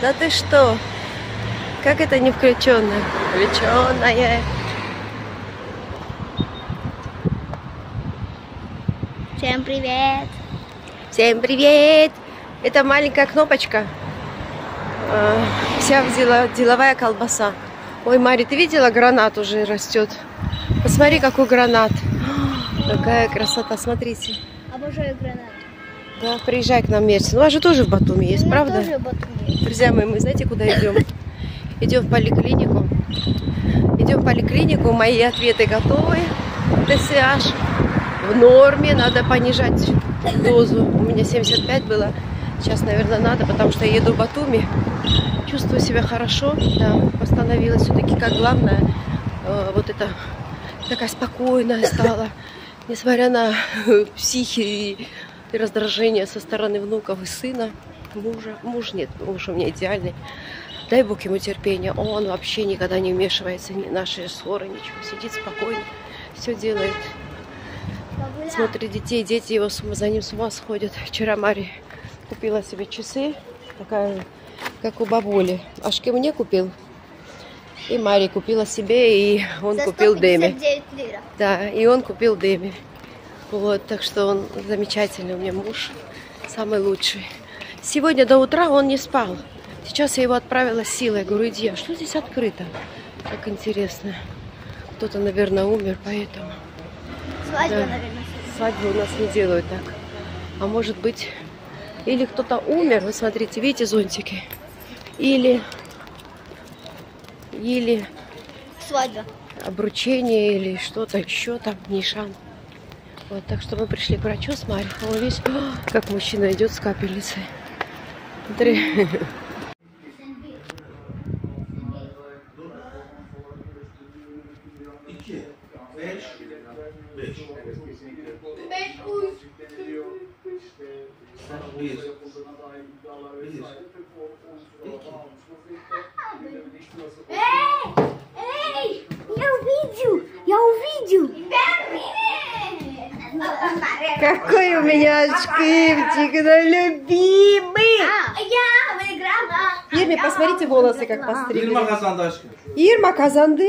Да ты что? Как это не включенное? Включенное. Всем привет! Всем привет! Это маленькая кнопочка. А, Вся взяла деловая колбаса. Ой, Мари, ты видела, гранат уже растет? Посмотри, какой гранат. Какая красота, смотрите. Обожаю гранат. Да, приезжай к нам, Мерси. Ну, у вас же тоже в Батуми есть, правда? тоже Батуми. Друзья мои, мы знаете, куда идем? Идем в поликлинику. Идем в поликлинику, мои ответы готовы. ТСH в норме, надо понижать дозу. У меня 75 было. Сейчас, наверное, надо, потому что я еду в Батуми. Чувствую себя хорошо. Да, восстановилась все-таки как главное. э, вот это такая спокойная стала. Несмотря на психи и, раздражение со стороны внуков и сына. Мужа. Муж нет, муж у меня идеальный. Дай Бог ему терпения. Он вообще никогда не вмешивается ни наши ссоры, ничего. Сидит спокойно, все делает. Смотрит детей, дети его за ним с ума сходят. Вчера Мари купила себе часы, такая, как у бабули. Ашки мне купил. И Мари купила себе, и он за купил Деми. 159 лиров. Да, и он купил Деми. Вот, так что он замечательный у меня муж, самый лучший. Сегодня до утра он не спал. Сейчас я его отправила силой. Говорю, иди, а что здесь открыто? Как интересно. Кто-то, наверное, умер, поэтому. Свадьба, Да. наверное. Свадьбу у нас не делают так. А может быть, или кто-то умер, вы смотрите, видите зонтики? Или, или Свадьба. обручение, или что-то еще там, нишан. Вот, так что мы пришли к врачу с Марей. Он весь, как мужчина идет с капельницей. Смотри. Какой у меня шкафчик, да, любимый! Я выиграла! Ирме, посмотрите волосы, как постригли. kazandı aşkım. Ирма Казанды.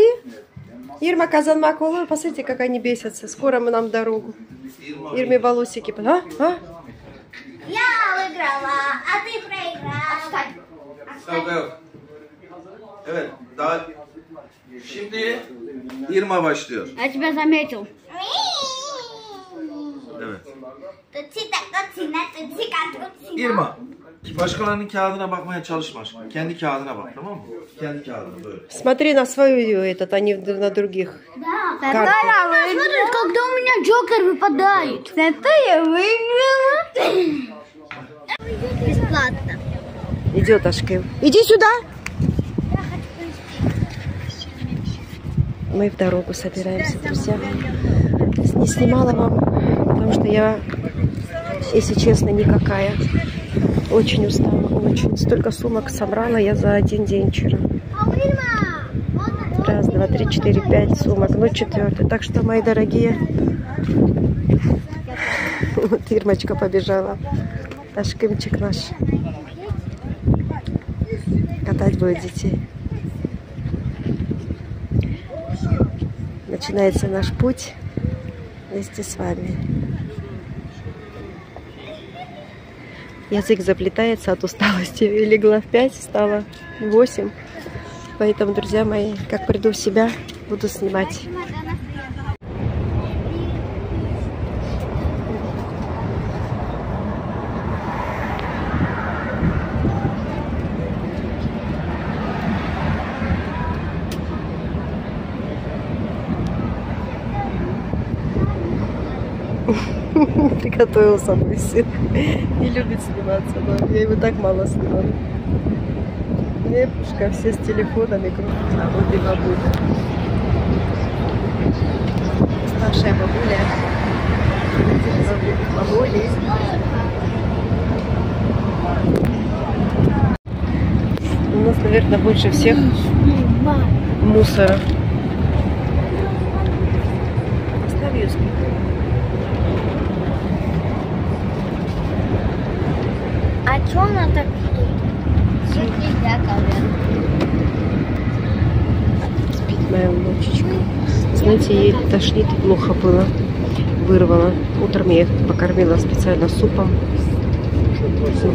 Ирма Казанмакулы. Посмотрите, как они бесятся. Скоро мы нам дорогу. Ирме волосики. А? А? Я выиграла, а ты проиграл. Отстань. Kavga yok. Evet, daha şimdi Irma başlıyor. Я тебя заметил. Evet. Тутси так тутси, на тутси как тутси. Irma. Başkalarının kağıdına bakmaya çalışma aşkım. Kendi kağıdına bak tamam mı? Kendi kağıdına böyle. Смотри на свою этот, а не на других. Да. Смотрит, когда у меня Джокер выпадает. Зато я выиграла. Бесплатно. Идет Ашкем. Иди сюда. Мы в дорогу собираемся, друзья. Не снимала вам, потому что я, если честно, никакая. Очень устала, очень. Столько сумок собрала я за один день вчера. Раз, два, три, четыре, пять сумок. Ну, четвертый. Так что, мои дорогие, вот Ирмочка побежала. Ашкимчик наш. Катать будет детей. Начинается наш путь вместе с вами. Язык заплетается от усталости. И легла в 5, стала в 8. Поэтому, друзья мои, как приду в себя, буду снимать. Приготовился мой сын. Не любит сниматься, но я его так мало снимала. Лепушка, все с телефонами крутятся, а вот и бабуля. Старшая бабуля. Бабули. У нас, наверное, больше всех мусора. Оставь ее Что она так Чуть нельзя ковер. Спит моя внучечка. Знаете, ей тошнит, плохо было. Вырвала. Утром я их покормила специально супом.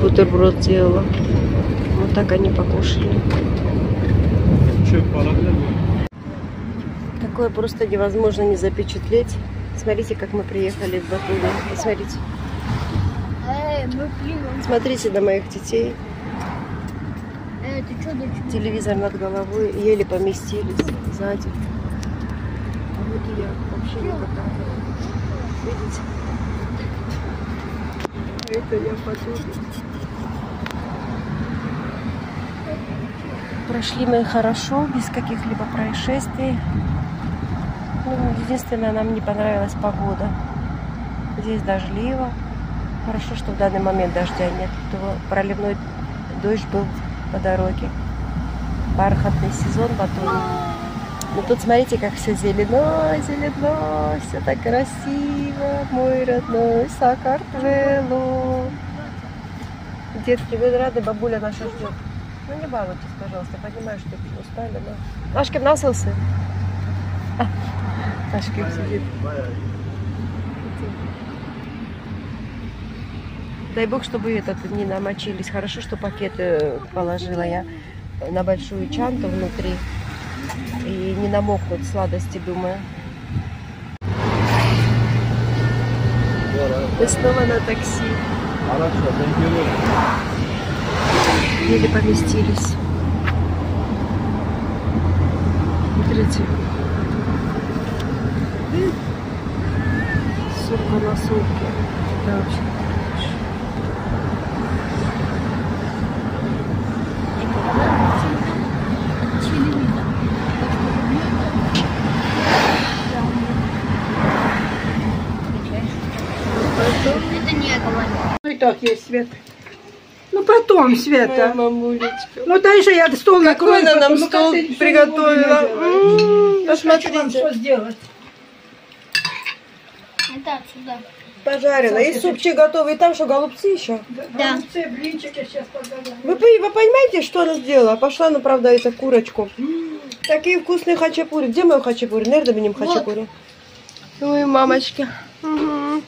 Бутерброд сделала. Вот так они покушали. Такое просто невозможно не запечатлеть. Смотрите, как мы приехали в Батуми. Посмотрите. Пьем. Смотрите на моих детей. Дочь? Телевизор над головой. Еле поместились сзади. А вот и я. Вообще никакая. Видите? Это я Батуми. Прошли мы хорошо, без каких-либо происшествий. Ну, единственное, нам не понравилась погода. Здесь дождливо. Хорошо, что в данный момент дождя нет. То проливной дождь был по дороге. Бархатный сезон Батуми. Но тут смотрите, как все зелено, зелено, все так красиво, мой родной Сакартвело. Детки, вы рады, бабуля наша ждет. Ну не балуйтесь, пожалуйста, понимаю, что устали, но... Ашкин насылся. Ашкин сидит. Дай бог, чтобы этот не намочились. Хорошо, что пакеты положила я на большую чанту внутри. И не намокнут сладости, думаю. Мы снова на такси. Еле поместились. Смотрите. Сумка на сумке. Да, вообще. Это не говорю. Ну и так есть, Свет. Ну потом, Моя Света. мамулечка. Ну дай же я стол Какой накрою. она нам. Ну, стол приготовила. М, хочу вам Посмотрите. что сделать. Это отсюда. Пожарено. И супчик готовый. И там что, голубцы еще? Да. Голубцы, блинчики сейчас пожарю. Вы, вы понимаете, что она сделала? Пошла, ну, правда, это курочку. Такие вкусные хачапури. Где мой хачапури? Наверное, будем хачапури. Ой, мамочки. Мгм.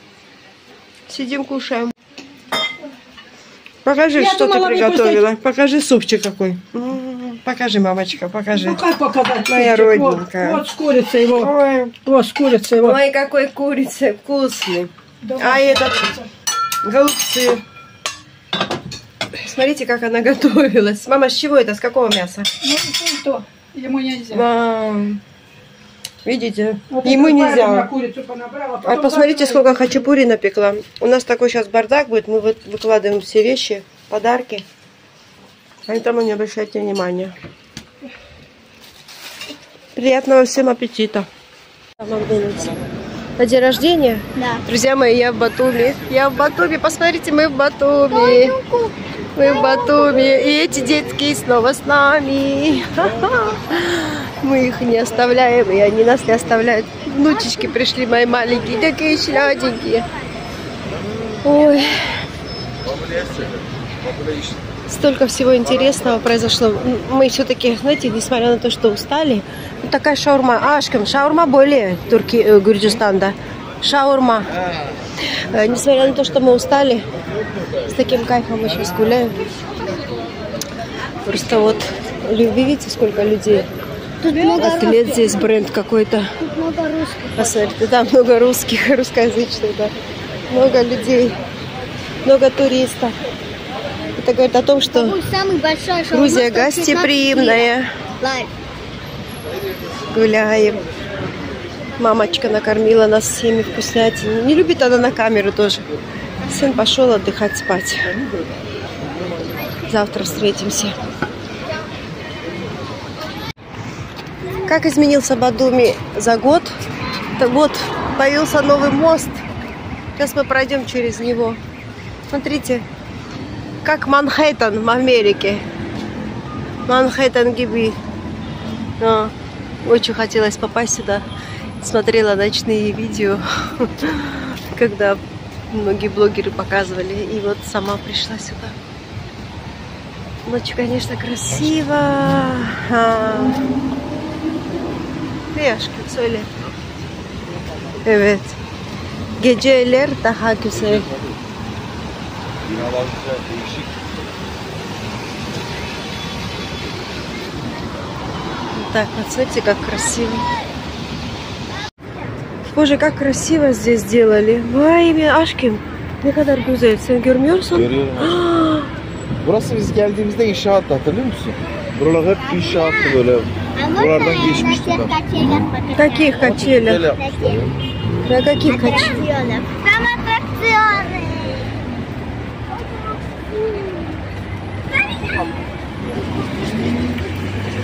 Сидим, кушаем. Покажи, Я что думала, ты вы приготовила. Покажи супчик какой. М, Покажи, мамочка, покажи. Ну как показать? Моя супчик? Вот, родненькая. Вот с курицей его. Ой, Вот с курицей его. ой, какой курица вкусный. А этот голубцы. Смотрите, как она готовилась. Мама, с чего это? С какого мяса? Ну, то, ему нельзя. Мам, Видите, Вот парень на нельзя. курицу понабрала, А потом посмотрите, готовит. сколько хачапури напекла. У нас такой сейчас бардак будет. Мы вот выкладываем все вещи, подарки. Поэтому не обращайте внимания. Приятного всем аппетита. Макдональдс. На день рождения? Да. Друзья мои, я в Батуми. Я в Батуми. Посмотрите, мы в Батуми. Мы в Батуми. И эти детки снова с нами. Мы их не оставляем, и они нас не оставляют. Внучечки пришли мои маленькие, такие сладенькие. Ой. Столько всего интересного произошло. Мы все-таки, знаете, несмотря на то, что устали, ну, такая шаурма. Ашкам, шаурма более Турки, э, Гюрджистанда. Шаурма. Э, Несмотря на то, что мы устали, с таким кайфом мы сейчас гуляем. Просто вот, видите, сколько людей? Тут много Атлет русских. здесь бренд какой-то. Тут много русских. Посмотрите, да, много русских, русскоязычных, да. Много людей, много туристов. Это говорит о том, что большой? Грузия 115 гостеприимная. Гуляем. Мамочка накормила нас всеми вкуснятинами. Не любит она на камеру тоже. Сын пошел отдыхать спать. Завтра встретимся. Как изменился Бадуми за год? Это год появился новый мост. Сейчас мы пройдем через него. Смотрите, как Манхэттен в Америке. Манхэттен Гиби. Очень хотелось попасть сюда. Смотрела ночные видео, когда многие блогеры показывали. И вот сама пришла сюда. Ночью, конечно, красиво. Aşkım söyle. Evet. Geceler daha güzel. Binalar. Так, вот смотрите, как красиво. Боже, как красиво здесь сделали. Vay be aşkım. Ne kadar güzel. Sen görmüyor musun? Görüyorum. Burası biz geldiğimizde inşaattı hatırlıyor musun? Buralar hep inşaattı böyle. Buralardan geçmişti ben. Каких Böyle качелях? yapmışlar ya. На каких качелях? Там аттракционы.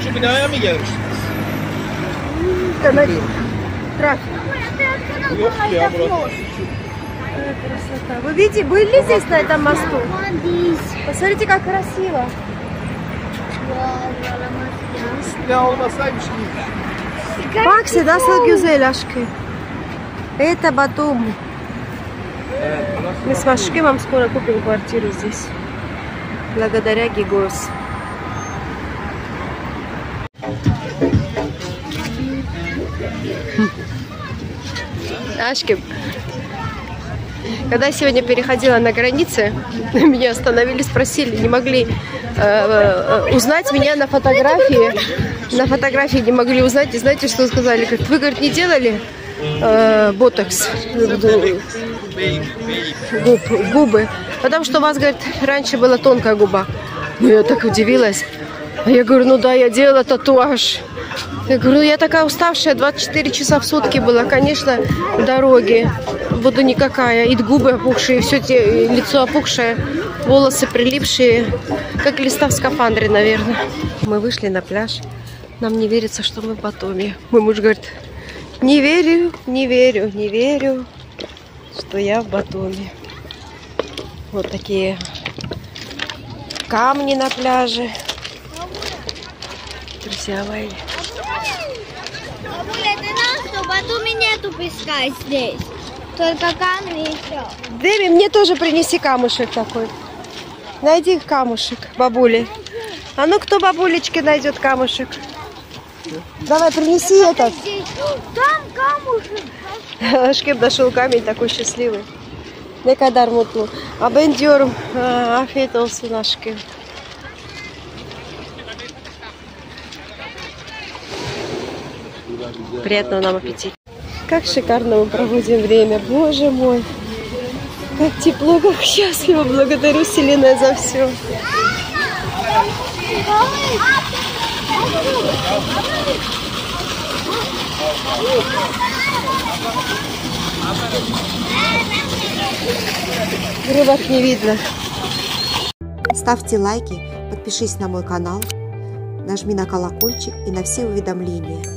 Şu binaya mı gelmiştiniz? Трафик. Yok ya burası. Красота. Вы видите, были здесь на этом мосту? Посмотрите, как красиво. Баксы, nasıl güzel aşkım. Это Батум. Мы с Машкимом скоро купим квартиру здесь. Благодаря Гигос. Ашким. Когда я сегодня переходила на границе, меня остановили, спросили, не могли э, э, узнать меня на фотографии. На фотографии не могли узнать. И знаете, что сказали? Говорят, вы, говорит, не делали э, ботокс? губ, губы. Потому что у вас, говорит, раньше была тонкая губа. Ну, я так удивилась. А я говорю, ну да, я делала татуаж. Я говорю, я такая уставшая, 24 часа в сутки была, конечно, в дороге. Буду никакая. И губы опухшие, все те, лицо опухшее, волосы прилипшие, как листа в скафандре, наверное. Мы вышли на пляж. Нам не верится, что мы в Батуми. Мой муж говорит, не верю, не верю, не верю что я в Батуми. Вот такие камни на пляже. Друзья мои. В Батуми нету песка здесь? Только камни и все. Дэми, мне тоже принеси камушек такой. Найди камушек, бабули. А ну, кто бабулечке найдет камушек? Давай, принеси этот. Там камушек. Ашкем нашел камень такой счастливый. Ne kadar mutlu. А ben diyorum afiyet olsun aşkım. Приятного нам аппетита. Как шикарно мы проводим время, боже мой. Как тепло, как счастливо. Благодарю Вселенная за все. Рыбок не видно. Ставьте лайки, подпишись на мой канал, нажми на колокольчик и на все уведомления.